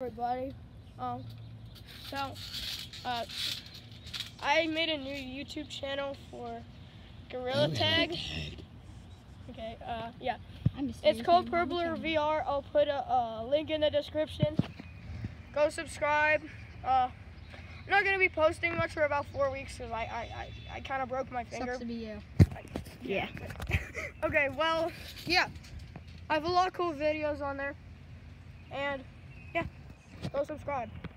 everybody. Um, so, uh, I made a new YouTube channel for Gorilla Tag. Okay, uh, yeah. It's called Purpler VR. I'll put a, a link in the description. Go subscribe. Uh, I'm not gonna be posting much for about four weeks because I, I, I, I kind of broke my finger. Sucks to be you. Yeah. okay, well, yeah. I have a lot of cool videos on there. And, yeah, go subscribe.